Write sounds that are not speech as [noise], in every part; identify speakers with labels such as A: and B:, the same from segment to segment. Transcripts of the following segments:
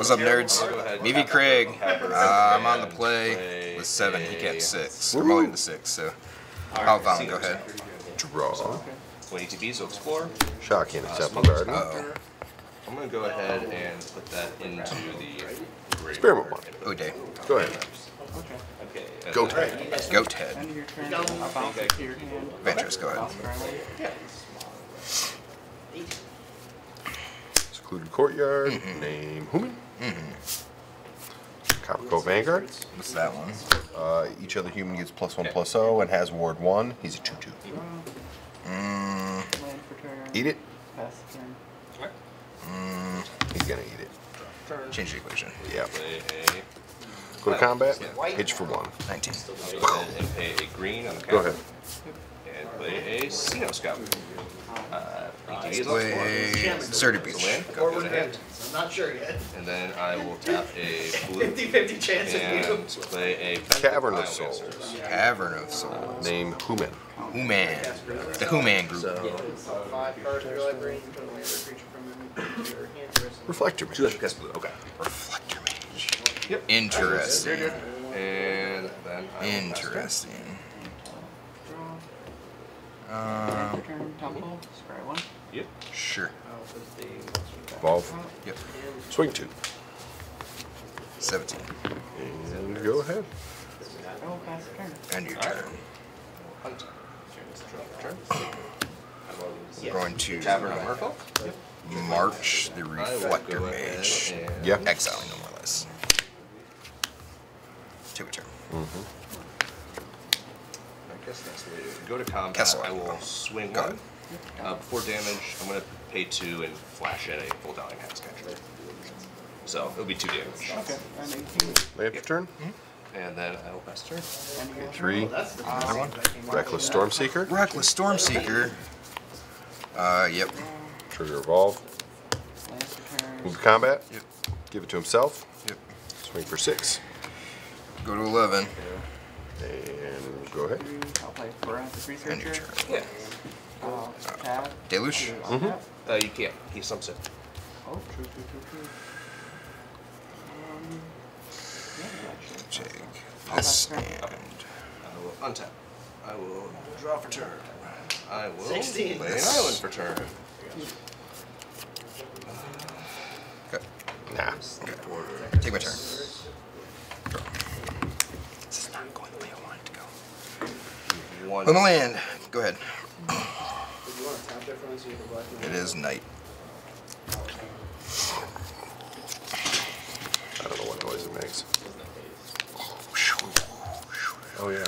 A: What's up, nerds?
B: Go ahead.
A: Mevy Craig. Uh, I'm on the play with seven. He kept
B: a
A: six. Or mulligan to six. So I'll Valen, go ahead.
C: Draw.
B: When ETB, so explore.
C: Shock in
B: Uh, Temple
C: Garden.
A: Uh-oh.
B: I'm gonna go ahead and put that into the.
C: Experiment one.
A: O'Day.
C: Go ahead.
B: Okay. and
C: Goat
B: then-
C: head.
A: Goat head.
D: End of your turn, I'll bounce it to your hand.
A: Ventress, go ahead.
D: Bounce Garland.
C: Secluded Courtyard. Name Human. Coppercoat Vanguard.
A: What's that one?
C: Uh, each other human gets plus one plus O and has ward one. He's a 2 2.
A: Mm,
D: Land for turn.
C: Eat it.
D: Pass the turn.
A: mm,
C: He's gonna eat it.
A: Change the equation.
C: Yeah. Go to combat.
A: Yeah.
C: Hitch for one.
A: 19.
B: Go ahead and pay a green on the
C: Go
B: counter.
C: ahead.
B: And play a Cenote Scout. Uh, ETB is on
A: Play
B: explore.
A: Assertive
B: It's a
A: Beach.
B: land.
A: Go.
B: Go to hand.
E: I'm not sure yet.
B: And then I will tap a blue
E: 50 50 chance of you.
B: play a
C: Cavern of
B: Biomancer.
C: Souls.
A: Cavern of Souls.
C: Name Human.
A: Who-Man. The Who-Man group.
B: So
E: Five cards in your library, you turn a land or creature from enemy to your hand. the rest of
C: Reflector Mage.
B: left cast blue. Okay.
A: Reflector Mage.
B: Yep.
A: Interesting.
B: And then I will.
A: Interesting.
D: Draw.
A: Um,
D: for turn, temple, scry one.
B: Yep.
A: sure.
C: Evolve.
A: Yep.
C: Swing two.
A: 17.
C: And go ahead.
D: And will pass the turn.
A: End your turn.
B: Hunt. Draw for turn.
A: Going to
B: Tavern of Merfolk.
A: March the Reflector Mage.
B: and-
C: Yeah.
A: Exiling no more or less. Take a turn. Mm-hmm.
B: I guess that's the way to. Go to combat.
A: Kessel.
B: I will swing
A: Go
B: one. Uh, before damage, I'm going to pay two and flash at a full Vodalian Hexcatcher. So it'll be two damage.
D: Okay, I'm 18.
C: Land for turn.
B: And then I will pass turn.
D: End of.
C: Three.
E: That's the
A: Another one?
C: Reckless Stormseeker.
A: Reckless Stormseeker. Uh, yep.
C: Trigger Evolve.
D: Land.
C: Move to combat.
A: Yep.
C: Give it to himself.
A: Yep.
C: Swing for six.
A: Go to 11.
C: And go ahead.
D: Three, I'll play Forensic
A: End your
D: Researcher.
A: turn.
B: Yeah.
D: I'll.
A: Deluge?
C: Mm-hmm.
B: Uh, you can't. He sumps it.
D: Oh, true, true, true, true. Um, yeah, actually.
A: Take this
D: turn.
A: and
B: I will untap. I will draw for turn. I will
E: 16.
B: play an island for turn.
A: okay.
C: Nah.
A: Take my turn. Draw. This is not going the way I want it to go.
B: One.
A: On the land. Go ahead.
E: Did you want to tap that for us? You can black and
A: It is night.
C: I don't know what noise it makes. Oh yeah.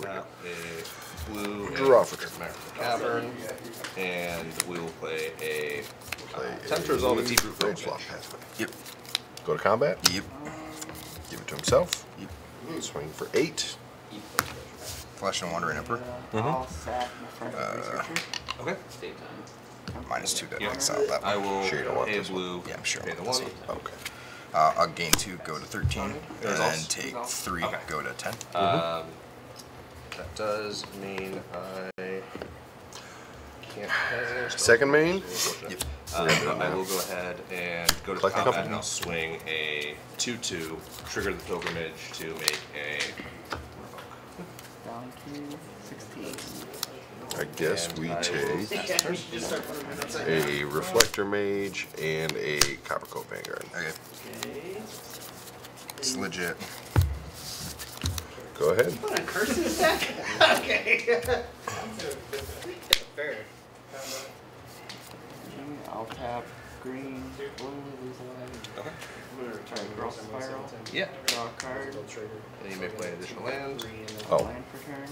B: Tap a blue.
C: Draw
B: and
C: for turn.
B: Cavern. And we will play a
C: Play
B: uh, Attempt to resolve a deep root village.
C: Flop Pathway.
A: Yep.
C: Go to combat.
A: Yep.
C: Give it to himself.
A: Yep.
C: Swing for eight.
A: Flash and Wandering Emperor.
D: I'll sack my
A: Uh,
D: Forensic Researcher.
B: Okay.
A: Minus two to
B: Yeah.
A: exile that one.
B: I will
C: Sure you don't want
B: pay a
C: this one.
B: blue.
A: Yeah, I'm sure
B: Pay the one.
A: one.
C: Okay.
A: Uh, I'll gain two, go to 13, and then take three,
B: Okay.
A: go to 10.
B: Um, that does mean I can't [sighs] pass.
C: Second main.
A: Yep.
B: Uh, I will go ahead and go to
C: Collect the
B: combat and I'll swing a 2-2, trigger the pilgrimage to make a
D: Down to 16.
C: I guess
B: And
C: we
B: I
C: take [laughs]
E: Yeah, we should just start putting them inside.
C: a Reflector Mage and a Coppercoat Vanguard.
A: Okay.
E: Okay.
A: It's legit.
C: Go ahead.
E: What a curses deck? [laughs] okay. [laughs] Fair.
D: I'll tap green, blue, lose a.
B: Okay.
E: I'm gonna
D: Try Growth Spiral.
B: Yeah.
D: Draw a card.
B: And you may play an additional land.
C: Oh.
D: Land for turn.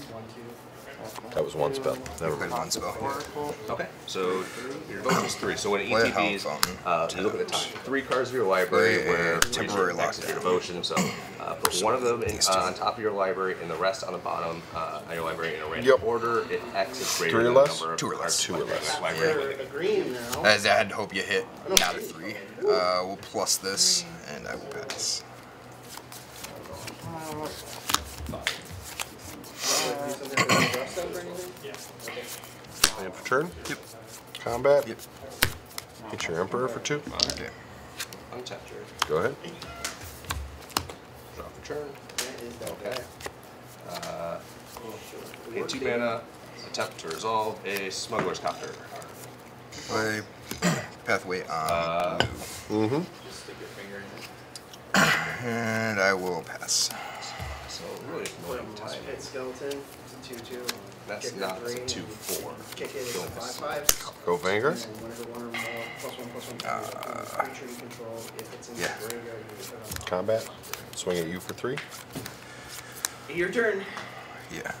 C: That was one spell. Never
A: Played
C: mind.
A: one spell.
B: Okay. So your devotion is three. So when it ETBs,
A: Howling
B: uh, you look at the top three cards of your library
A: Play a
B: where
A: temporary
B: temporary X your devotion. So uh, put one of them in, uh, on top of your library and the rest on the bottom uh, on your library in a random
C: Yep.
B: order. If X is greater
C: Three or
B: than
C: less?
B: number
A: Two or less.
C: Two or less.
B: Library
E: They're agreeing now.
A: As I'd hope you hit not a three. Uh, we'll plus this, and I will pass.
D: Uh,
E: Something to adjust up or anything?
C: Land for turn.
A: Yep.
C: Combat.
A: Yep.
C: Get your Emperor for two.
A: Okay.
B: Untap.
C: Go ahead.
B: Drop the turn.
E: That is that
B: Okay. Uh, pay two mana. Attempt to resolve a smuggler's copter.
A: Play pathway on
B: Uh,
C: Mm-hmm.
A: And I will pass.
B: So really
E: Put a
B: annoying
E: moss
B: time.
E: pit skeleton. It's a two-two.
B: That's
E: Kick
B: not
E: for
B: a two-four.
E: Kick it. It's a five-five.
C: Go Vanguard.
E: And whenever one or more plus one plus one comes up on this creature you control, if it's in
A: yeah.
E: the graveyard, you can put it on.
C: Combat. Swing at you for three.
E: Your turn.
A: Yeah.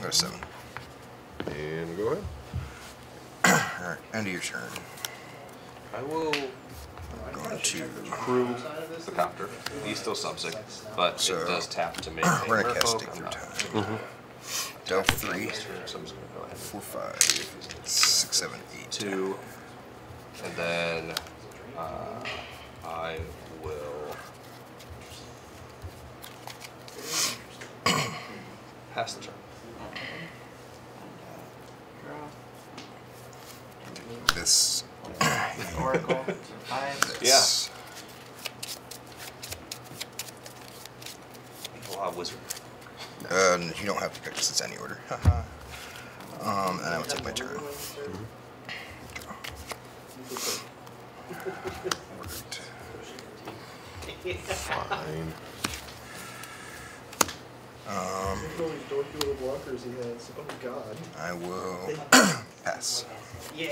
A: Go to seven.
C: And go ahead.
A: Alright, end of your turn.
B: I will
A: Going to
B: crew the copter. He's still subsic, but
A: So,
B: it does tap to make
A: we're gonna cast
B: merfolk.
A: Dig
B: I'm
A: Through
B: not
A: Time. Delve three,
B: So I'm just gonna go ahead.
A: four, five, six, seven, eight.
B: two, and then uh, I will [clears throat] pass the turn.
A: This.
D: Oracle. Five.
B: Yeah. Wow, wizard.
A: Uh, you don't have to pick 'cause it's any order. [laughs] Um, and I will take my turn. Ordered.
C: Fine.
A: Um,
E: all these dorky little blockers he has. Oh god.
A: I will [coughs] pass.
E: Yeah.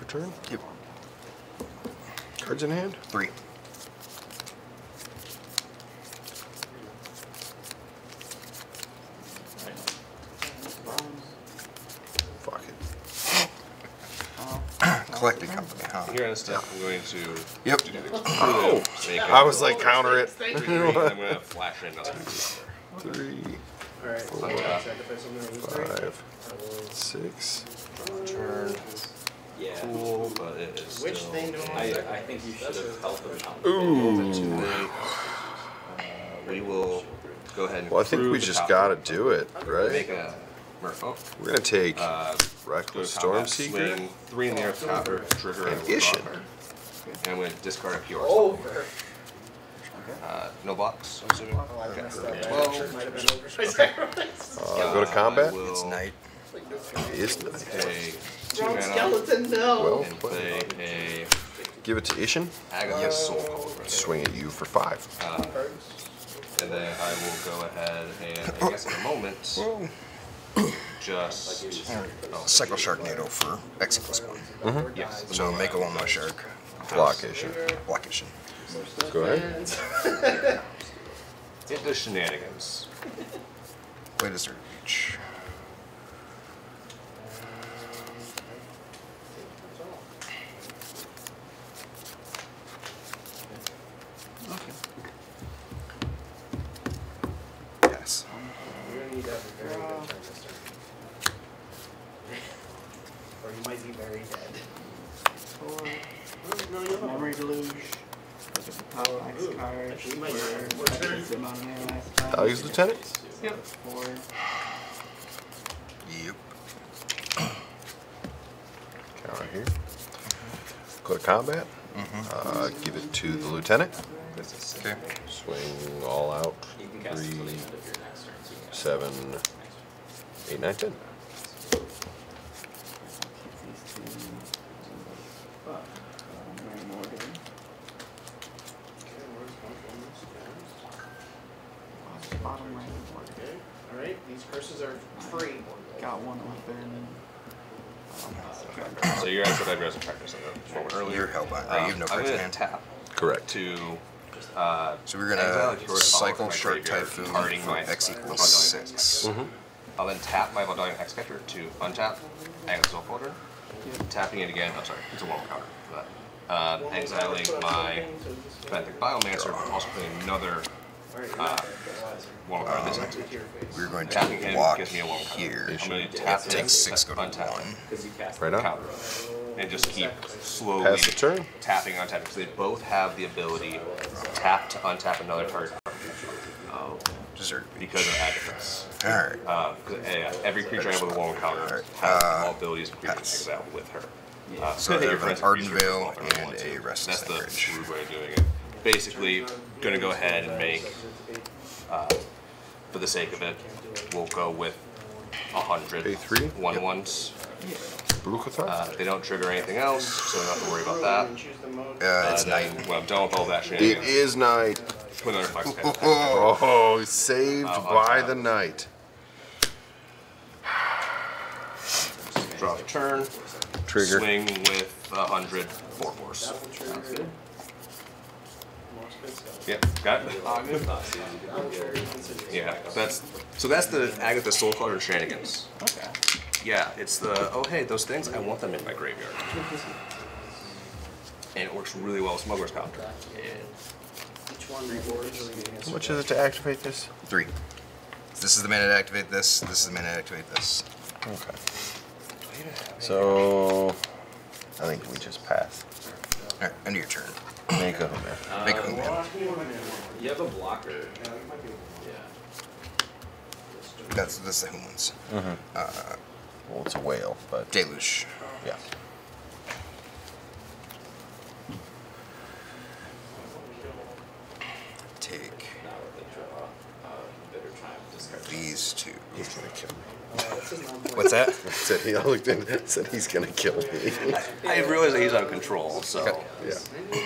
C: And for turn.
A: Yep.
C: Cards in hand.
A: Three.
C: Fuck it. [coughs]
A: Collecting company, huh?
B: Here on step, I'm going to
A: Yep.
B: do the [coughs]
C: Oh.
B: make
C: I was like, counter it.
B: three, three, I'm going to flash in another
C: Three,
E: Alright, so
B: Four.
E: sacrifice on there. lose three.
C: five, six.
B: Turn. Cool, but it is
E: Which
B: still
E: thing do
B: a-
E: I-
D: I, I think you should have held them out.
C: Ooh.
B: Uh, we will go ahead and
C: Well, I think we just gotta do it,
B: Make
C: right?
B: a merfolk.
C: We're gonna take
B: Uh,
C: Reckless
B: to
C: Storm Seeker.
B: swing three in the air, copper, trigger,
C: And
B: and
C: Ishin.
B: And I'm going to discard a pure.
E: Over.
B: Uh, no blocks, I'm assuming.
E: Oh, I.
B: Okay.
E: That
B: Well,
E: actually might have been [laughs] over. I sacrificed.
C: Uh, go to combat.
A: It's night.
C: Is night.
B: Pay two
E: Wrong
B: mana
E: skeleton, no.
C: Well,
B: and play a
C: Give it to Ishin.
B: Agatha's Soul Cauldron.
C: Swing at you for five.
B: Uh, and then I will go ahead and I guess in a moment just oh,
A: Cycle Sharknado for X plus one.
B: yes.
A: So make a one more shark.
C: Block Ishin.
A: Blockish.
C: Go ahead.
B: into shenanigans.
A: Play Desert Beach. Yes.
E: You're gonna need to have a very good turn. Or you might be very dead.
D: Four.
E: No, you'll
D: Memory deluge. Look at the top X card.
E: Actually, you might
D: Where
E: not. What's yours?
D: the amount of mana last time.
C: Thalia's Lieutenant.
D: Yep. Four.
A: Yep.
C: Counter here. Go to combat. Uh, give it to the lieutenant.
A: Okay.
C: Swing all out.
D: You can cast it till the
C: Three,
D: of your next turn. So you can cast
C: seven, eight, nine, ten.
D: Keep these two. Fuck. Mary Morgan. Watch Bottom right of board.
E: Okay, alright, these curses are free.
D: Got one open. Um,
B: So you're at the Red practice gonna tap
C: Correct.
B: to uh,
A: So we're gonna
B: a keyword
A: cycle
B: from my
A: Shark Typhoon
B: targeting
A: for
B: my
A: X
B: Vodalian
A: equals
B: Hexcatcher.
A: six.
B: I'll then tap my Vodalian Hexcatcher to untap Agatha's Soul Cauldron. Tapping it again. I'm sorry, it's a one counter. But, uh, exiling my Benthic Biomancer, but also putting another uh, one card this next.
A: We're going
B: Tapping
A: to
B: him
A: block
B: gives me a one counter.
A: here.
B: I'm going to
A: It
B: tap
A: takes
B: this,
A: six, go to
B: untap,
A: one.
D: Because you cast
C: Right on.
B: counter, and just keep slowly
C: Pass the turn.
B: tapping, untapping, because they both have the ability to tap to untap another target.
D: Oh.
A: Desert
B: because of Agathis.
A: All right.
B: Uh, 'cause, uh, every creature I have with a warm encounter
A: Alright,
B: has
A: uh,
B: all abilities and creatures
A: pass.
B: exiled with her. Uh,
A: So I
B: hit your
A: have an
B: friends
A: Arden Veil
B: off if you
A: and
B: want
A: a
B: to.
A: Restless
B: That's the
A: Anchorage.
B: rude way of doing it. Basically, gonna go ahead and make, uh, for the sake of it, we'll go with a hundred
C: Pay three?
B: one
C: Yep.
B: ones.
C: Brutal Cathar?
B: Uh, they don't trigger anything else, so we don't have to worry about that.
E: Choose the mode.
A: Uh, it's
B: Uh, then
A: night.
B: Well, I'm done with all that
C: It
B: shenanigans,
C: is night.
B: put another flex [laughs] pen.
C: Oh, saved
B: I'll- I'll
C: by
B: try.
C: the night.
B: Draw the turn.
C: Trigger.
B: Swing with a hundred four fours.
E: Sounds
D: good.
B: Yep, got it. Yeah, that's so that's the Agatha's Soul Cauldron shenanigans.
D: Okay.
B: Yeah, it's the oh hey those things I want them in my graveyard, and it works really well with Smuggler's Copter.
E: Each one rewards.
C: How much is it to activate this?
A: Three. This is the mana to activate this. This is the mana to activate this.
C: Okay. So, I think we just pass.
A: All right, end of your turn.
C: Make a
A: Make a move.
F: You have a blocker. Yeah.
A: That's that's the who ones. Mm-hmm.
C: Uh, Well, it's a whale, but
A: Deluge.
C: yeah.
A: Take
F: Not with a draw. Uh, bitter triumph discard.
A: these two.
C: He's gonna kill me.
A: What's that? [laughs]
C: Said he I looked in. Said he's gonna kill me.
B: I realize that he's on control, so
C: yeah.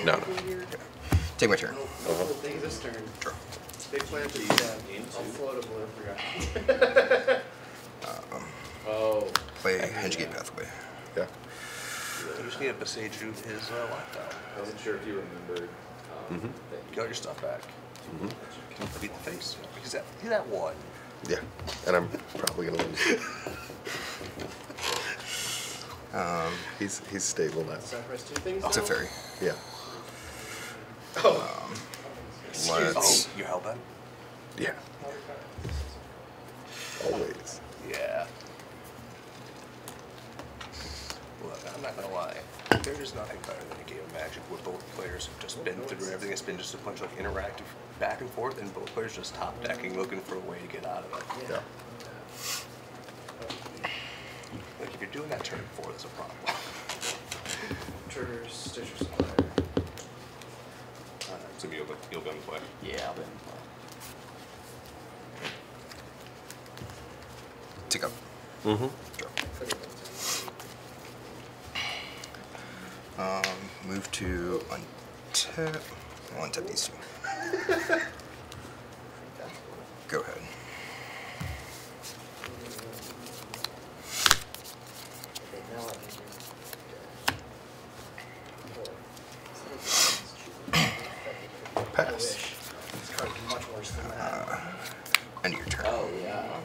C: No, no.
A: Take my turn.
E: Cool thing this turn.
A: Draw.
E: Big plan to that. I'll floatable, I forgot. [laughs]
F: Oh.
A: Play Hengegate Pathway.
C: Yeah.
B: you just need to besage you his uh, laptop.
F: I wasn't sure if you remembered um, that you
B: Get your stuff back. Can you beat the face. He's at he's at one.
C: Yeah. And I'm probably gonna lose. [laughs]
A: Um,
C: He's he's stable now.
E: Sacrifice two things
A: it's a fairy.
C: Yeah.
A: Let's.
B: Oh, you held that?
C: Yeah. Always.
B: Yeah. Look, I'm not gonna lie. There is nothing better than a game of Magic where both players have just been through everything. It's been just a bunch of like interactive back and forth, and both players just top decking, looking for a way to get out of it.
C: Yeah. [sighs]
B: Like if you're doing that turn four, there's a problem. [laughs]
E: Triggers, Stitcher's Supplier.
B: Uh, so you'll, you'll be on the play.
D: Yeah, I'll bet.
A: Tick up.
C: Mm-hmm.
A: Draw. Um, move to untap. I'll untap these two. Go ahead.
C: Pass.
E: This card's much worse than that.
A: End of your turn.
F: Oh, yeah.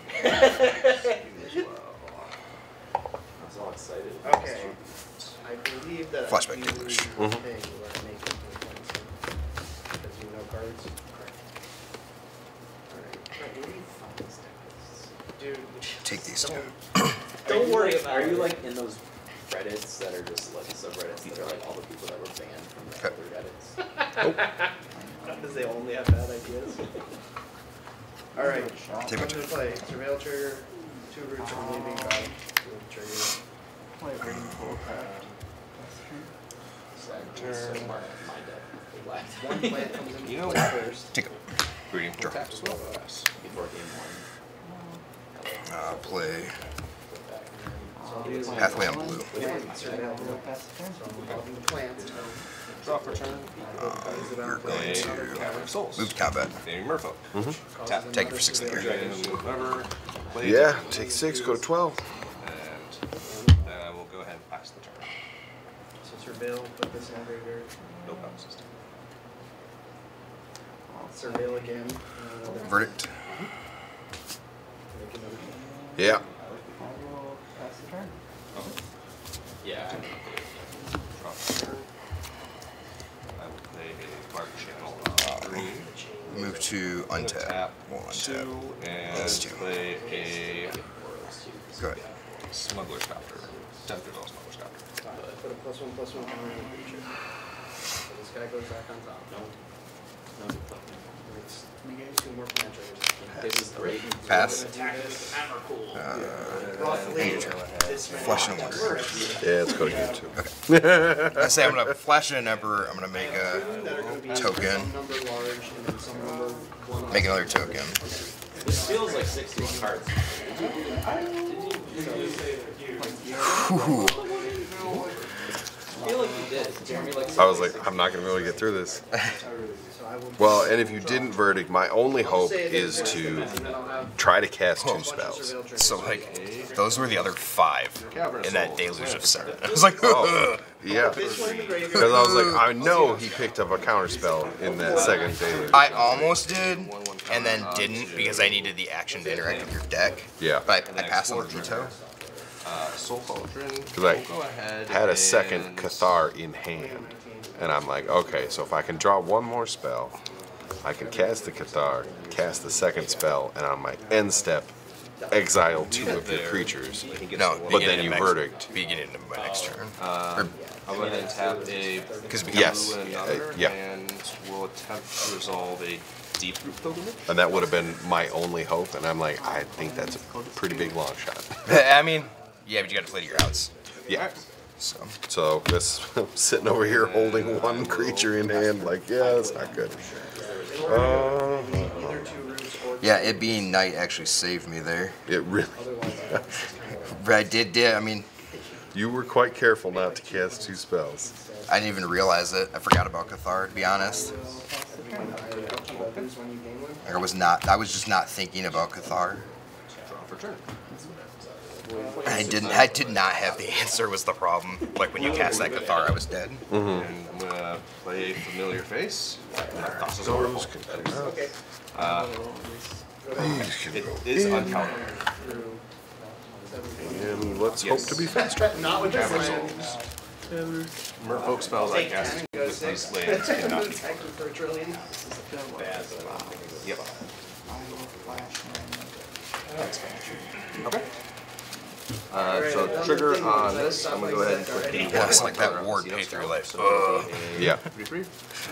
F: I was all excited.
E: Okay. I believe that.
A: Flashback
E: you
A: Deluge.
E: thing
C: Mhm.
E: where I make it to the Because you know cards. Alright.
F: Where do you find these decks?
E: Dude.
A: Take these two.
E: Don't, don't
F: Are you
E: worry
F: like-
E: about
F: Are
E: it.
F: you like in those Reddits that are just like subreddits? These are like all the people that were banned from the
A: Okay.
F: other Reddits.
E: Because they only have bad ideas. Alright.
A: Take my
E: I'm
A: turn.
E: gonna play Surveil Trigger, two roots from leaving God, two trigger.
D: Play Radiant Bullcraft.
F: Exactly. So my, my deck we lacked
E: One plant comes into
B: You know
E: play
B: what?
E: first.
A: Take up.
B: Greeting from
A: Draw.
B: taps as well. Yes.
F: before game one.
A: Uh, play
E: So I'll do
A: Pathway on blue.
E: Surveil Blue.
D: Pass the turn.
E: So I'm involving the on
A: you're going to move combat.
E: Causes
B: Tap.
A: Take it for six
C: Yeah. Take six. Go to twelve.
B: And then I will go ahead and pass the turn.
E: So.
B: No system.
E: Surveil again. another-
A: Verdict.
C: Yeah.
F: Yeah. I mean,
B: Draw for turn. I will play a Bark Channel uh, green.
A: Move to untap.
B: Tap
A: We'll
B: two
A: untap.
B: and
A: Those two.
B: play a
A: Go ahead.
B: Smuggler's Copter. Death Deal Smuggler's Copter.
E: Put a plus one, plus one on the creature. So this guy goes back on top.
F: No. No.
E: Two more plant triggers.
F: This is great.
A: Pass.
E: Attack this hammer pool.
A: Uh,
E: Roughly,
A: Major.
E: this
A: Flush
E: many
A: and
E: cards.
A: order.
C: Yeah, it's going to get two.
A: I say I'm gonna flash an emperor. I'm gonna make a
E: That are gonna be
A: Token. Make another token.
F: This feels like 61 cards. I feel like you did. Did you hear me like
C: I was like, I'm not going to be able to get through this. [laughs] Well, and if you didn't verdict, my only hope is to try to cast two spells.
A: So like, those were the other five in that deluge of seven. [laughs] I was like,
C: Oh, yeah.
E: This one in the graveyard.
C: Because I was like, I know he picked up a counterspell in that second day.
A: I almost did, and then didn't because I needed the action to interact with your deck.
C: Yeah.
A: But I, I passed on the veto.
B: Uh,
C: Because I
B: We'll go ahead
C: had a second
B: and-
C: Cathar in hand. And I'm like, okay, so if I can draw one more spell, I can cast the Cathar, cast the second spell, and on my end step, exile two of your creatures.
A: No.
C: But then you
A: next-
C: verdict.
A: Beginning of my next turn.
B: I'll go ahead and tap a
A: Because
C: Yes.
B: and
C: uh,
B: another,
C: yeah.
B: and we'll attempt to resolve a deep root pilgrimage.
C: And that would have been my only hope. And I'm like, I think that's a pretty big long shot. [laughs]
A: I mean, yeah, but you got to play to your outs.
C: Yeah.
A: So
C: So this [laughs] sitting over here holding one creature in hand, like, yeah, that's not good. Uh,
A: yeah, it being night actually saved me there.
C: it really. [laughs]
A: But I did, did. I mean,
C: You were quite careful not to cast two spells.
A: I didn't even realize it. I forgot about Cathar, to be honest. Like I was not. I was just not thinking about Cathar.
B: Draw for turn.
A: I didn't. I did not have the answer. Was the problem? Like when you cast that Cathar, I was dead. Mm-hmm.
B: And I'm gonna play familiar face. Thassa's Oracle.
E: Okay.
B: It is uncountable.
C: And let's
B: Yes.
C: hope to be faster.
E: Not with this land.
B: Merfolk spells I
E: Take
B: cast
E: ten, go
B: with these lands cannot [laughs] be
E: Attack you for a trillion.
B: Yep.
D: I will flash in.
B: Okay. Uh, so trigger on this, I'm gonna go ahead and put the
A: Yeah, it's like that
B: Card on
A: ward pay through life.
B: So it'll be a
C: Yeah.
B: three, three.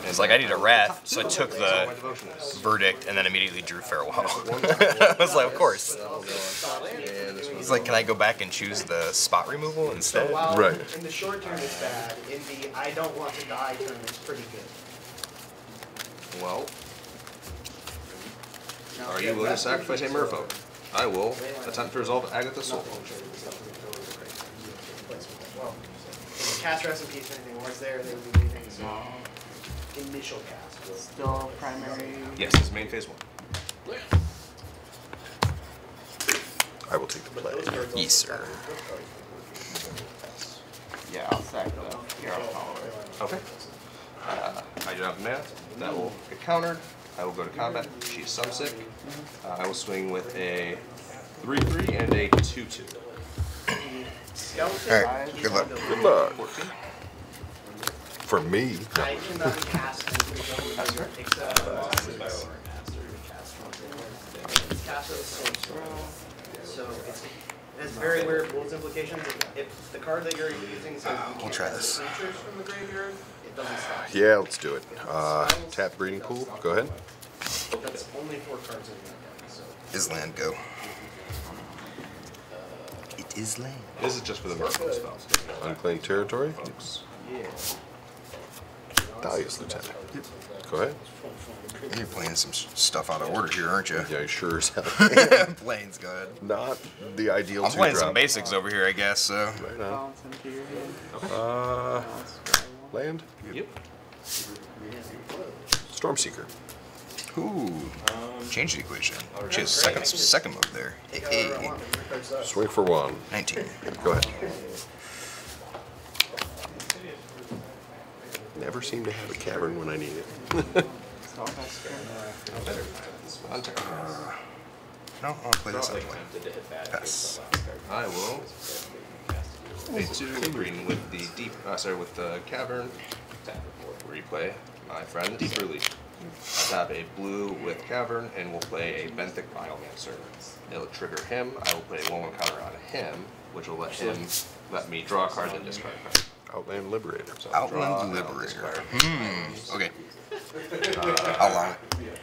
A: It's like I need a wrath, so I took
B: That's all my
A: the verdict and then immediately drew farewell. [laughs] I was like, of course. It's like, can I go back and choose the spot removal instead?
E: While
C: Right.
E: in the short term it's bad, in the I don't want to die term it's pretty good.
B: Well, are you willing to sacrifice a merfolk? I will attempt to resolve Agatha's soul.
E: Well, cast recipe if anything was there, they would be leaving so initial cast. was-
D: Still primary.
B: Yes, this is main phase one.
C: I will take the
E: But
C: play.
E: those cards also
A: Yes, sir.
D: Yeah, I'll sack the hero follower.
B: Okay. Uh, I do have mana. That will get countered. I will go to combat. She's some sick. Uh, I will swing with a 3 3 and a 2 2.
E: Skeleton.
A: Alright, good luck.
C: Good luck.
B: 14.
C: For me,
E: I cannot cast anything except for monsters. Cast those so So it's, it has very weird rules implications. If- If the card that you're using says you can't
A: try this.
E: creatures from the graveyard, it doesn't stop.
C: yeah, let's do it. Uh, tap breeding pool. Go ahead.
E: That's only four cards in that deck, so.
A: Is land go? It is land.
B: This is just for the merfolk spells.
C: Unclaimed territory.
B: Yeah.
C: Thalia's lieutenant. Go ahead.
A: You're playing some stuff out of order here, aren't you?
C: Yeah, sure as hell. [laughs]
A: Plane's good.
C: Not the ideal
A: I'm
C: two
A: playing
C: drop.
A: some basics over here, I guess. So
C: Right on.
D: Balance into your hand.
C: Uh,
D: Balance for one.
C: land.
B: Yep.
C: Stormseeker.
A: ooh, change the equation. She has second second move there. Hey, hey,
E: want, but your card sucks.
C: Swing for one.
A: 19.
C: Go ahead. Never seem to have a cavern when I need it.
D: Still has turn.
B: On turn.
A: No, I'll play this
F: Like
A: anyway.
F: tempted to hit back.
A: Pass.
B: I will pay two green with the deep, uh, sorry, with the cavern. Replay my friend the Deeper Leaf. Tap a blue with cavern and we'll play a Benthic Biomancer. It'll trigger him. I will play one more counter on him, which will let him let me draw a card and discard a card.
C: Outland Liberator.
B: So I'll draw
A: Outland Liberator.
B: discard.
A: Hmm. Okay. I'll allow it.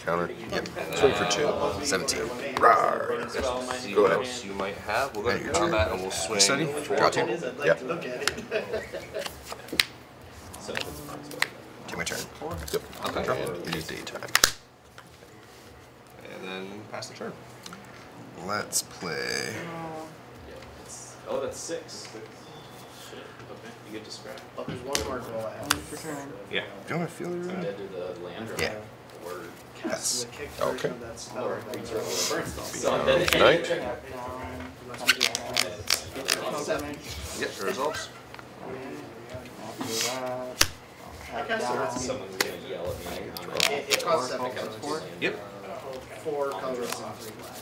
C: Counter.
A: Yep.
C: Swing for two.
A: 17.
C: Rawr. Go ahead.
B: else you might have. We'll go to
A: you go.
B: combat and we'll swing
A: Study?
B: four.
A: Draw two.
E: It is, I'd like
C: Yep.
E: to look at it.
F: So it's fine.
A: Take my turn.
C: Yep.
B: Okay.
C: And it is daytime.
B: And then pass the turn.
A: Let's play.
F: Oh, that's six. Shit. Okay, you get to scrap.
E: Oh, there's one more goal I have.
D: For turn.
B: Yeah.
A: Do you want to feel
F: So
A: your
F: dead to the land or
A: Yeah.
F: Word.
E: Cast the kick
C: Okay.
E: version of that spell.
F: Or creature or burn spell. So
C: Uh,
F: then it
C: Night.
D: Check out down. Come to
E: Seven.
B: Yep. The results.
D: I'll
E: Okay, so that's
F: someone's gonna yell at me. on my-
E: It, it costs seven,
F: Okay,
E: so
F: it's
E: it's
F: four.
B: Yep.
E: four colors and three black.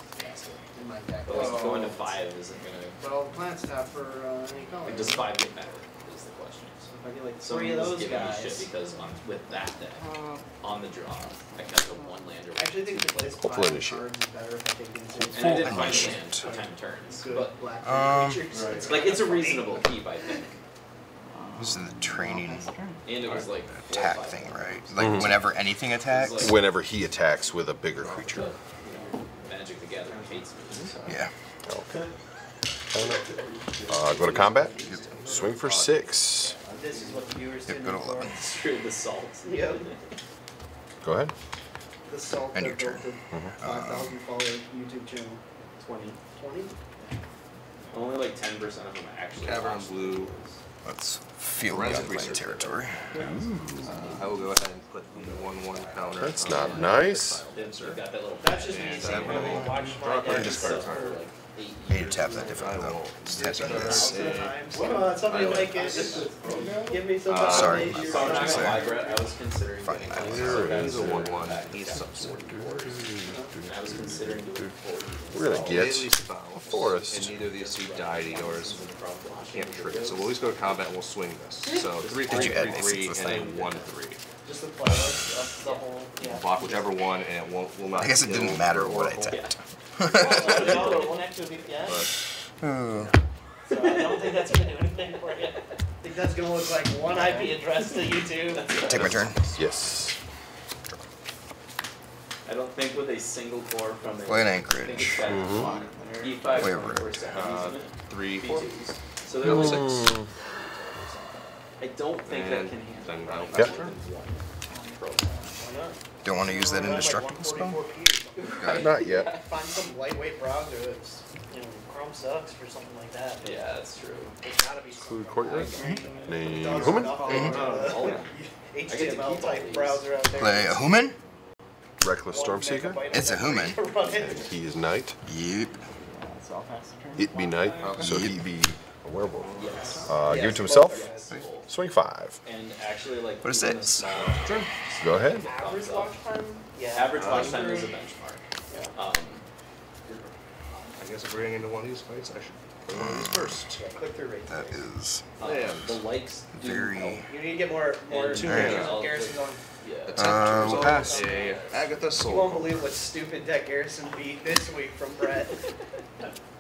E: In my deck.
F: But like going to five isn't gonna.
E: Well, plants tap for uh, any color.
F: Like, does five get better? Is the question.
E: If I get like
F: So
E: three of those
F: giving me
E: guys.
F: shit because on with that deck
D: Uh,
F: on the draw, I kept a one lander.
E: I actually think the place
C: Hopefully
E: five
C: this year.
E: cards is better if I take into
F: And I did
A: Full
F: find
A: initiate.
F: land for ten turns,
E: good
F: but
E: black
A: Um,
E: creatures.
F: it's like it's a reasonable keep, I think.
A: This is the training
D: pass the turn.
F: And it was like four or
A: attack
F: five
A: thing,
F: more.
A: right? Like whenever anything attacks.
C: Whenever he attacks with a bigger
F: But,
C: creature.
F: you know, Magic the Gathering hates me. So.
A: Yeah.
C: Okay. Uh, go to combat. Swing for six.
E: This is what the viewers
A: Yep,
E: did
A: go to
E: before.
A: 11.
F: Screw the salt. [laughs]
E: Yep.
C: Go ahead.
E: The salt
A: And
E: that
A: your
E: built
A: turn.
E: the 5,000 follower YouTube channel.
F: Twenty.
E: 20?
F: Only like ten percent of them actually.
B: Cavern
F: watch
B: blue.
F: videos.
A: Let's feel the
B: Forensic
A: unplayed
B: research.
A: territory.
B: Uh, I will go ahead and put the one-one counter.
C: That's
B: on
C: not
B: the
C: nice.
F: Then you've got that little.
E: That's just me
B: And
E: saying
B: I
E: when I
B: will
E: watch my
B: a card and
E: deck.
B: discard a
F: for like eight
A: You need to tap that
B: I
A: differently though.
B: will
A: It's tapping
B: discard
A: this.
E: Sometimes. Come on, somebody like it. Give me some
B: Uh,
A: Sorry.
E: validation.
F: So I'm not gonna
A: Sorry.
F: lie, Brett, I was considering
A: Fine.
F: getting like
C: Here
F: some
B: He's a
F: guys
B: one-one.
F: back
B: He's
F: to
B: substitute.
F: I was considering doing four.
C: We're gonna
B: At
C: get
B: least bow.
C: a forest.
B: And neither of these see deity yours can't trick it. So we'll at least go to combat and we'll swing this. So three,
A: Did
B: three,
A: you add
B: three, three,
A: basics
B: and a
A: time?
B: one, three.
E: Just the flower of the whole. Yeah.
B: Block whichever one, and it won't will not.
A: I guess it
B: kill
A: didn't matter what I
B: oracle.
A: tapped.
G: So I don't think that's gonna do anything for you.
E: I think that's gonna look like one
G: One IP address to YouTube.
A: Take my turn.
C: Yes.
F: I don't think with a single core from the.
A: Play an
F: I think it's
A: anchorage.
F: got
C: Mm-hmm.
F: E five
A: Wait,
F: twenty four
A: right.
F: seven
B: Uh, three, four.
F: So they're like six.
C: Mm,
F: I don't think that can handle.
B: I'll
C: Yep.
B: pass turn.
E: Why not?
A: Don't want to use that indestructible spell?
E: 144p
C: Not yet.
E: something. Find some lightweight browser that's,
G: You know, Chrome sucks for something like that.
F: Yeah, that's true.
E: It's gotta be
C: Include
E: some.
C: courtyard. Name Human.
A: Mhm.
E: of,
F: Oh,
E: uh,
F: yeah. [laughs] I get to
E: HTML type browser out there.
A: Play a human?
C: Reckless Stormseeker.
A: It's a human.
C: He is knight.
A: Yep.
D: So I'll pass the turn.
C: It be knight, so he be a werewolf.
F: Yes.
C: Uh, give it to himself.
E: yes.
C: Swing five.
F: And actually, like.
A: What is
F: even the
A: this?
C: Go ahead.
G: Average watch time? Yeah.
F: Average watch time is a benchmark. Um,
B: I guess if we're getting into one of these fights, I should play one of these first.
E: Yeah, click through rate.
A: That is
B: Yeah.
F: the likes do
A: Very-
F: help.
E: You need to get more, more
F: And
B: two
E: Garrison's
F: mana.
E: Garrison's on.
F: Yeah.
B: Attempt
A: Uh,
B: to
A: we'll
B: resolve
A: pass.
B: a Agatha
E: You won't believe what stupid deck Garrison beat this week from Brett. [laughs]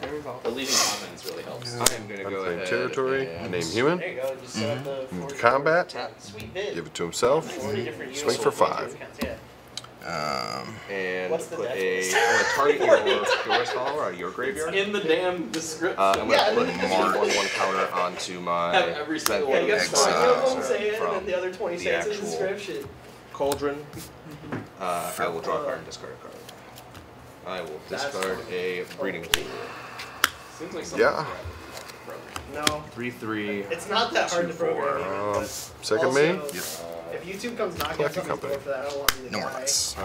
D: There we go.
F: The leaving comments really helps.
B: I am gonna go ahead
C: territory.
B: and
C: Name human.
G: There you go, just set up the
C: Mm,
G: 40
C: combat.
G: Sweet.
C: Give it to himself.
G: 40 different
C: Swing for five.
A: um
B: and
G: What's
B: put
G: deck
B: a
G: list?
B: I'm gonna target [laughs] your yours follower out of your graveyard.
F: In the damn description.
B: Uh, I'm gonna
E: Yeah,
B: put
E: and
B: a
A: Mark.
B: one one counter onto my
F: Have every single
E: Yeah,
F: one
E: you
F: of
E: got
F: those.
A: Exile.
E: twenty of them say it, and
B: from
E: then the other twenty
B: the
E: say it's in the
B: actual-
E: description.
B: cauldron. [laughs] Uh, I will draw a card and discard a card. I will discard a breeding pool.
F: Seems like something.
C: Yeah.
E: No,
B: Three three.
E: it's not that hard to
B: Two, four.
E: program. even,
C: Um, second
E: also,
C: main.
A: Yep.
E: If YouTube comes knocking
C: Collecting
E: at somebody's
C: company.
E: door for that, I don't want you to
A: no
E: die.
A: less. [laughs]
B: Um,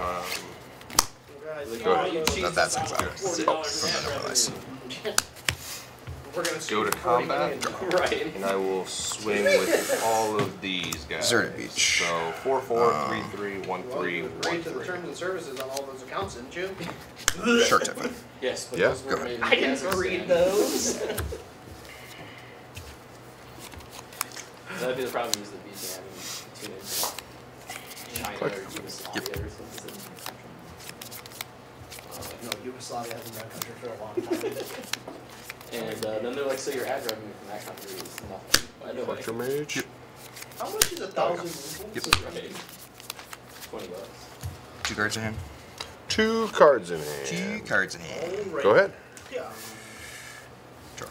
E: Guys,
C: Go ahead.
E: you
A: That, that's exile.
G: $40
A: Oh, from the otherwise.
E: We're gonna
B: Go to combat. [laughs]
F: Right.
B: and I will swing with all of these guys.
A: Deserted Beach.
B: So four four
A: Um,
B: three three one
E: Well,
B: three
E: agreed to the terms and services on all those accounts, didn't you? [laughs]
A: Sure, Tiffin.
F: Yes, but
C: Yeah,
F: those
A: go
F: made in
G: I didn't
F: Kazakhstan.
G: read those. [laughs]
F: That'd be the problem is the BGM and tune into China or Yugoslavia or something.
E: No, Yugoslavia hasn't been a country for a long time.
F: And uh, then they're like, so your ad revenue from that country is nothing. By the way.
C: Electro Mage.
E: How much is a thousand rubles?
F: Right. Twenty bucks.
A: Two cards in hand.
C: Two cards in hand.
A: Two cards in hand.
C: Go ahead.
E: Yeah.
A: Draw.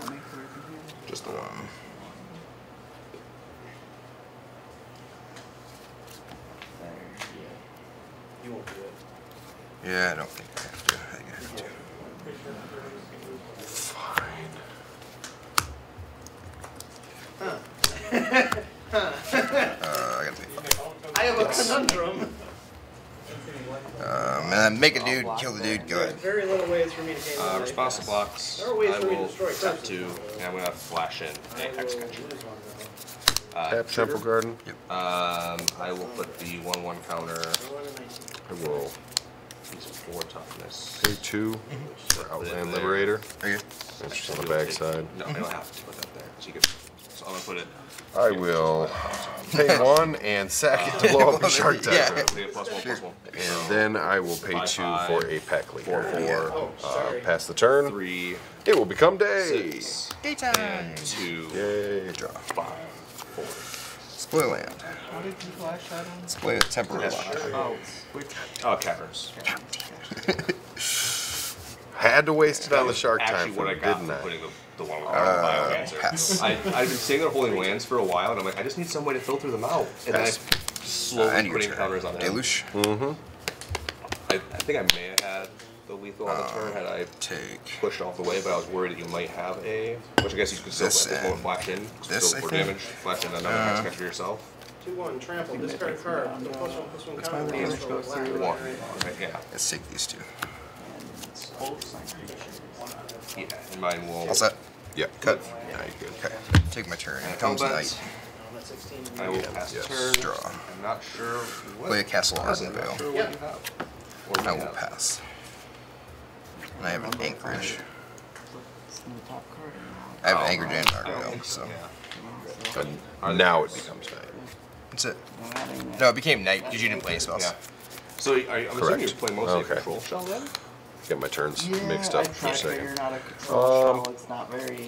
D: How many cards in here?
A: Just the one.
D: There.
E: You won't do it.
A: Yeah, I don't think I have to. I think I have to.
C: Fine.
A: Uh, I gotta take.
E: I have a conundrum.
A: Um, and make a dude, kill the dude. Go ahead.
E: very little ways for me to gain
B: Uh,
E: one
B: response blocks.
E: There are ways
B: I
E: for me to
B: will
E: destroy
B: tap two, and I'm gonna flash in
E: I
B: a hex
E: will
B: catcher.
E: lose one, though.
B: Uh,
C: Tap. Temple Garden.
B: Um, I will put the one-one counter.
E: One and nineteen.
C: I will
B: He's four toughness.
C: pay two for Outland Liberator.
A: Are you?
C: Interest on the backside.
B: No, I don't have to put that there. So you could. So I'm gonna put it.
C: I will pay one and sack it to blow up a shark
A: Yeah.
C: type.
B: Put it plus one, plus one.
C: And then I will pay
B: Five,
C: two
B: five,
C: for a pack
B: Four,
C: leader.
B: four,
E: Oh,
C: Uh,
E: sorry.
C: pass the turn.
B: three,
C: It will become day.
B: six,
A: Daytime.
B: and two,
C: Yay.
A: Draw.
B: five, four.
A: Spoil land.
D: How did you flash that in?
A: Spoil it. Temporary
B: Yes,
A: lock.
B: sure.
D: Oh, which?
B: Oh, caverns. [laughs]
C: Had to waste it on the shark
B: Actually,
C: time,
B: what I
C: for,
B: got
C: didn't
B: for
C: I?
B: putting the, the one with
A: Uh,
B: uh, biomancer.
A: pass.
B: I, I've been sitting there holding lands for a while, and I'm like, I just need some way to filter them out. And then I
C: Pass.
A: Uh,
B: slowly
A: your
B: putting
A: turn.
B: counters on him.
A: Deluge.
C: Mm-hmm.
B: I, I think I may have had the lethal on the turn had I
A: Take.
B: pushed off the way, but I was worried that you might have a, which I guess you could still
A: This
B: let this one
A: and
B: flash in,
A: this,
B: still
A: I
B: for damage, flash in another
A: Uh,
B: hex catcher yourself.
E: Two one trample. Discard a card. Put plus one plus one
A: What's
E: counter. on
A: damage
D: goes through?
B: One,
E: right?
B: right? Yeah,
A: Let's take these two.
D: And both my creatures.
B: yeah. And mine will.
A: All set.
C: Yeah.
A: Cut.
C: Now you're good.
A: Okay. Take my turn.
B: And
A: Comes
B: combat,
A: night.
E: I'm at sixteen.
B: I will
C: Yeah,
B: pass
C: yes.
B: the turn.
A: Draw.
B: I'm not sure what.
A: Play a Castle
B: Pass it, I'm
A: Ardenvale.
B: not sure
E: Yep.
B: Or
A: I
B: you
A: will
B: have.
A: pass. And I have an Anchorage.
D: It's in the top card.
A: I have an Anchorage and
B: I don't
A: Ardenvale, so.
C: But now it becomes night.
A: That's it.
D: I'm adding that.
A: No, it became night because you didn't play spells.
B: Yeah. So are you, I'm assuming
C: Correct.
B: you're playing mostly
C: Okay.
B: control shell then?
C: Get my turns
D: Yeah,
C: mixed up for
D: tried
C: a second.
D: figuring out a control
C: Um,
D: shell. It's not very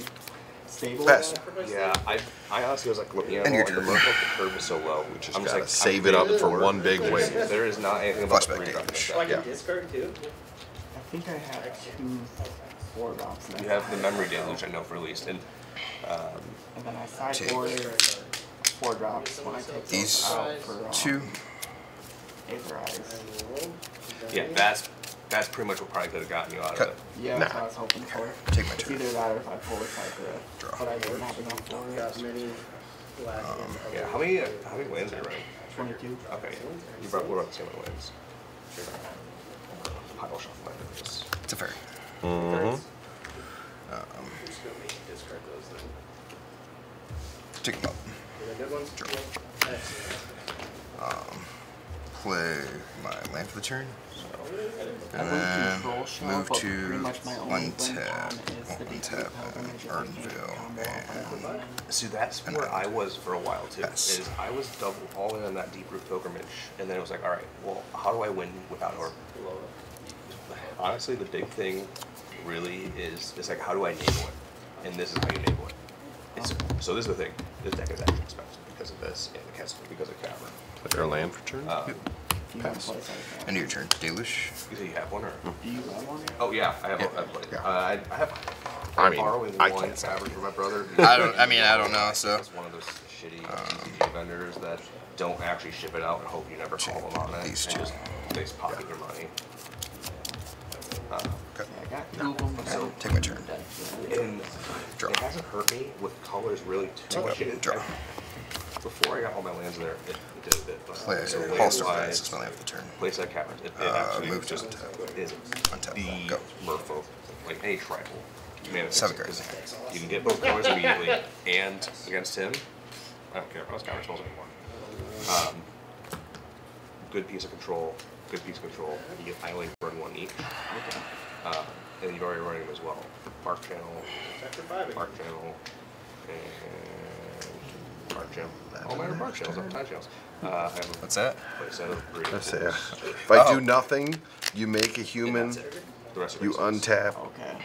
D: stable.
C: Pass.
B: Yeah, I, I honestly was like looking at
A: And
B: it
A: your
B: all, and the
A: turn.
B: the curve is so low.
C: We just
B: I'm
C: gotta
B: like,
C: save
B: I'm
C: it up for one big wave.
B: There is not anything about the three
A: game.
B: drop
E: So I can
C: Yeah.
E: discard too.
D: I think I have two four drops.
B: You have the memory deluge I know for at least, and um,
D: And then I
A: Two.
D: sideboard four drops when I take
A: These
D: out for um,
A: Two.
D: Aetherize.
B: yeah, that's that's pretty much what probably could have gotten you out
A: Cut.
B: of it.
D: Yeah,
C: Nah.
D: that's what I was hoping for.
A: Take my
D: It's
A: turn.
D: either that or if I pull a Cypher.
A: Draw.
D: But I didn't have enough for it.
E: many black
A: Um,
B: Yeah, how many uh, how many lands are you running?
D: 22.
B: Okay, you brought what about the same amount of lands? Pile shuffle my business.
A: It's a fair.
C: Mm-hmm.
A: Um,
E: Just gonna discard those then.
A: take them up.
E: Are they good ones?
A: Draw. Um, play my land for the turn.
D: I
A: And then move to
D: pretty much my
A: one tap,
D: con is the
A: one tap,
D: root
A: and
D: pilgrimage if I can't
A: Ardenvale,
D: combo off on that.
B: See, that's
A: And
B: where
A: I-
B: I was for a while too.
A: Pass.
B: Is I was double all in on that deep root pilgrimage, and then it was like, all right, well, how do I win without or? Honestly, the big thing really is is like, how do I enable it? And this is how you enable it. It's, so this is the thing. This deck is actually expensive because of this, and the castle because of Cavern.
C: Play our land for turn.
B: Um,
D: If you want
C: Pass.
D: to play Cypher.
A: End of your turn. Deluge.
B: you say you have one or?
D: Do you run one?
B: Oh yeah, I have.
A: Yeah.
B: I have played.
C: Yeah.
B: Uh, I, I have.
C: I
B: I'm
C: mean,
B: borrowing
C: I
B: one
C: can't say.
B: Cavern from my brother.
A: I don't- I mean, I don't know, so-
B: It's one of those shitty TCG vendors that don't actually ship it out and hope you never call them on it.
A: These
B: and
A: two.
B: just they just pocket your money.
A: Cut.
D: Yeah, I got two of them.
B: So-
A: Take my turn.
B: and
A: Draw.
B: it hasn't hurt me with colors really too
A: Take
B: much. It-
A: Draw.
B: Before I got all my lands there, it, it did a bit. But
A: Play
B: so
A: Holster Fence is my land for the turn.
B: Place that caverns. It, it
A: Uh,
B: actually
A: move to
B: is
A: untap.
B: the
A: Go.
B: merfolk, like any tribal. Man,
A: Seven cards.
B: You can get both colors immediately and against him. I don't care about counter spells anymore. Um, good piece of control. Good piece of control. You get Island burn one each. Uh, and you've already running them as well. Barkchannel,
E: Chapter five again.
B: Barkchannel, and Barkchannel. All my Barkchannels, up time channels. Uh, I have a
A: What's that?
B: playset of three.
C: That's it. If I
A: Oh.
C: do nothing, you make a human.
B: The rest of
C: You
B: it is-
C: untap.
D: Okay.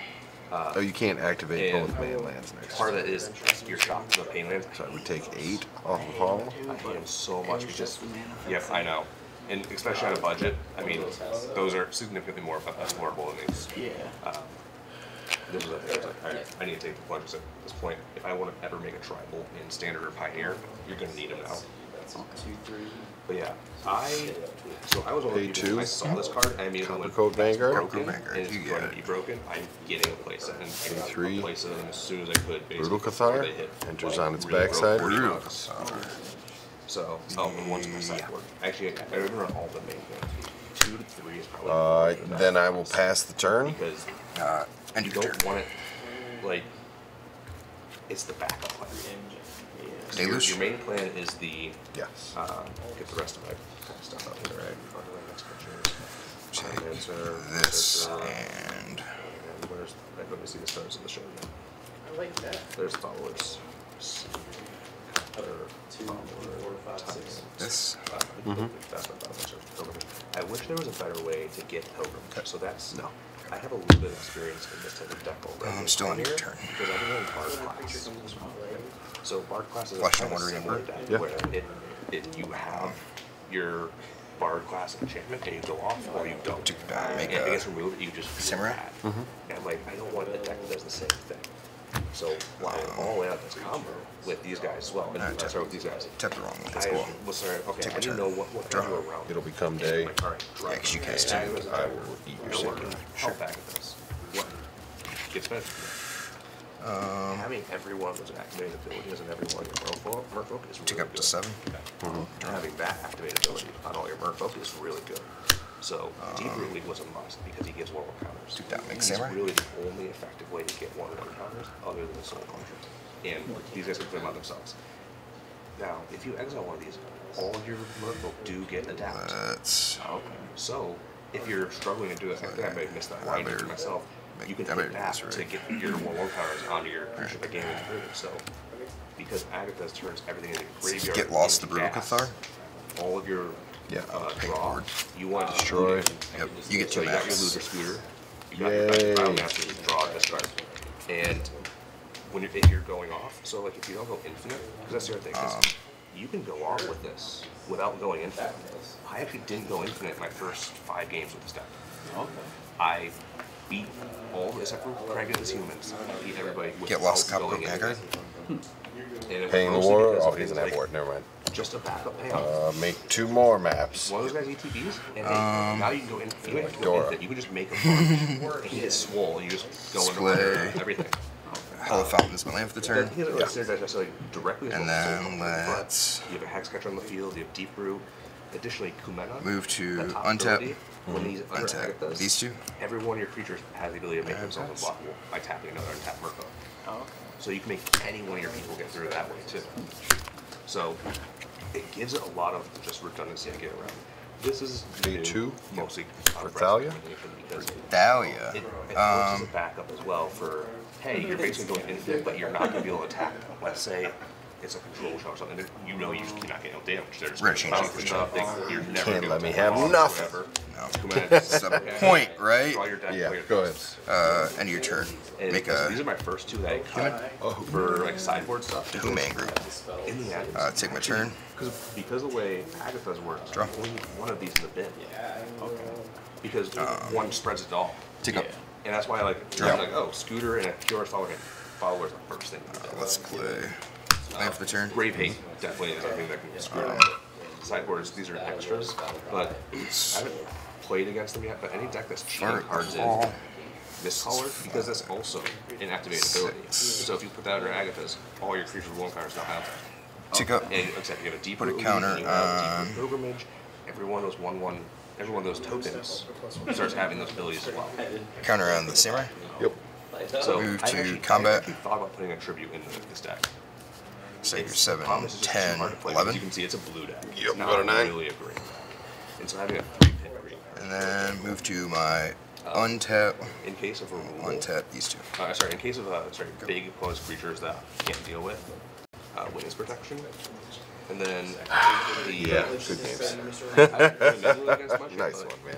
C: Oh, you can't activate
B: And
C: both main lands next.
B: Part of that is your shock to the pain lands.
C: So I would take eight off of Hollow.
B: I hate him so much
D: It
B: because,
D: just the
B: yep. I know. And especially on a budget, I mean, those are significantly more affordable than these.
D: Yeah.
B: Um, this is, a- it's like, all right, I need to take the plunges at this point. If I want to ever make a tribal in standard or pioneer, you're gonna need them now.
F: Two, three.
B: But yeah, I, so I was one of the people, I saw this card, I immediately
C: Copper
B: went,
C: Code
B: that's
C: Vanguard.
B: broken,
C: Copper Vanguard,
B: and it's
C: you
B: going
C: got
B: to
C: it.
B: be broken, I'm getting a playset, and I
C: three.
B: replaced it as soon as I could, basically.
C: Brutal Cathar enters
B: like,
C: on its
B: really
C: backside. Brutal
B: bucks. So, oh, and one's my sideboard. Actually, I I would run all the main things. Two to three is probably.
C: Uh,
B: better
C: then. I will pass the turn.
B: Because
H: Uh, end
B: you don't
H: turn.
B: want it, like, it's the backup plan.
F: Yeah.
B: Your, your main plan is the,
C: Yes.
B: uh, get the rest of my stuff out here, right? Front of the next picture.
H: Take
B: Answer,
H: this
B: answer,
H: and
B: and where's, like, let me see the stars of the show again.
G: I like that.
B: There's followers. Other
F: Two,
B: followers.
F: four, five, six.
H: this.
B: Uh, That's I thought was pilgrimage. I wish there was a better way to get pilgrimage, so that's, no. I have a little bit of experience in this type of deck already.
H: I'm still on your
B: Here,
H: turn.
B: Because I've been Bard class. So Bard class is a
H: Flush
B: kind
H: and
B: of
H: order
B: similar deck
C: Yeah.
B: where it, it, you have your Bard class enchantment and you go off or you don't.
H: To, uh, make
B: And if it
H: a
B: gets removed, you just feel
H: Samurai?
B: bad. And I'm like, I don't want a deck that does the same thing. So while I'm all out this combo with these guys as well, and I start with these guys.
H: Tap the wrong one. That's
B: I
H: cool.
B: was sorry, okay,
H: Take
B: I didn't know what, what
H: Draw.
B: do around.
C: It'll become day.
B: I'm like, all right, draw.
H: Yeah, 'cause you cast two.
B: I
C: I will eat your
B: you know what,
C: second.
B: I'll back at this. What gets better?
H: Um,
B: Having every one of those activated abilities and every one of your merfolk, is really
H: tick up
B: good.
H: to seven.
B: Having that activated ability on all your merfolk is really good. So Deeproot was a must because he gives one one counters.
H: Dude, that makes
B: He's
H: samurai.
B: really the only effective way to get one one counters other than the soul function. And these guys can put them themselves. Now, if you exile one of these, all your merfolk do get adapt.
H: Let's.
B: So, if you're struggling to do it, I think I might have missed that line for myself. You can hit that to get your one one counters onto your creature by gaining through. So, because Agatha turns everything into graveyard.
H: Get lost the Brutal Cathar?
B: All of your
C: Yeah,
B: uh, draw,
H: forward.
B: you want to
C: Destroy.
H: Yep, you get
B: so
H: two
B: you got your
H: maps.
B: loser scooter. You got your
C: Yay.
B: battle master, you draw this card. And when you're, if you're going off, so like if you don't go infinite, because that's the other thing, 'cause
H: Um.
B: you can go off with this without going infinite. I actually didn't go infinite my first five games with this deck.
F: Okay.
B: I beat all except for Craig and his humans. I beat everybody with
H: Get lost
B: without
H: copper
B: going
H: Vanguard?
B: infinite. And it was
C: Paying the
B: mostly
C: war?
B: because
C: Oh,
B: it
C: he
B: was
C: doesn't have
B: like
C: war. Never mind.
B: Just a backup payoff.
C: Uh, make two more maps.
B: One of those guys ETBs, and they,
H: Um,
B: now you can go in. You don't have to go
C: Dora.
B: infinite. You can just make a bunch, and he gets swole. You just go into
H: Split.
B: everything.
H: Hallowed Fountain is my land for the turn.
B: He doesn't consider that necessarily directly
H: And then
B: soul function, but
H: let's
B: You have a Hexcatcher on the field. You have Deeproot. Additionally, Kumena.
H: move to untap.
B: ability, When these under
H: Untap
B: Agathas,
H: these two.
B: Every one of your creatures has the ability to make themselves
H: pass.
B: unblockable by tapping another untapped Merfolk.
F: Oh, okay.
B: So you can make any one of your people get through that way too. So it gives it a lot of just redundancy to get around. This is new,
C: two
B: mostly
C: for Thalia?
B: because
H: Dahlia.
B: it, it works as a
H: Um,
B: backup as well for hey, you're basically going infinite, but you're not going to be able to attack. Them, let's say it's a control shot or something. that You know you just cannot get no damage. They're just
H: We're
B: gonna
H: gonna change
B: bounce
H: it
B: and stuff. They- You're never
C: Can't let me have
B: off
C: nothing.
B: whatever.
H: No.
B: Come in,
H: It's the point, right?
B: Draw your deck.
C: Yeah,
B: your
C: go
B: ahead.
H: Uh, end of your turn.
B: And
H: Make
B: so these are my first two that I cut
C: Oh.
B: for like sideboard stuff.
H: Human group.
B: In the end,
H: Uh, take my turn.
B: because because the way Agatha's works,
H: Draw.
B: only one of these in the bin. Yeah.
F: Okay.
B: Because one spreads it all.
H: Take up.
B: And that's why I like,
H: Draw.
B: I'm like, oh, scooter and a pure follower. Follower is the first thing.
H: Uh, let's play. Land for the turn.
B: Grave hate definitely is something that can screw
H: Um,
B: it up. Sideboards, these are extras, but [clears throat] I haven't played against them yet. But any deck that's cheating cards in
H: ball.
B: miscolored, because that's also an activated ability. So if you put that under Agatha's, all your creatures with one counters now have that.
H: Tick up.
B: And except you have a deep
H: Put a counter
B: lead, you have a
H: on-
B: Deeproot Pilgrimage. Every one of those one one, every one of those tokens starts having those abilities as well.
H: Counter on the samurai.
C: Yep.
B: So
H: Move
B: I
H: to
B: actually,
H: combat.
B: I thought about putting a tribute in this deck.
H: Say you're seven,
B: the problem is it's just too
H: 10,
B: hard to
H: 11.
B: You can see it's a blue deck.
C: Yep,
B: it's not
C: got a nine.
B: really a green. And so having a three pin green
H: And then move to my untap.
B: in case of a removal.
H: Untap these two.
B: Uh, sorry, in case of uh, sorry, big opposed creatures that can't deal with uh, witness protection, and then [sighs] the
C: Yeah,
B: uh,
C: good games. [laughs]
B: I haven't played Mizzle against much,
C: Nice one, man.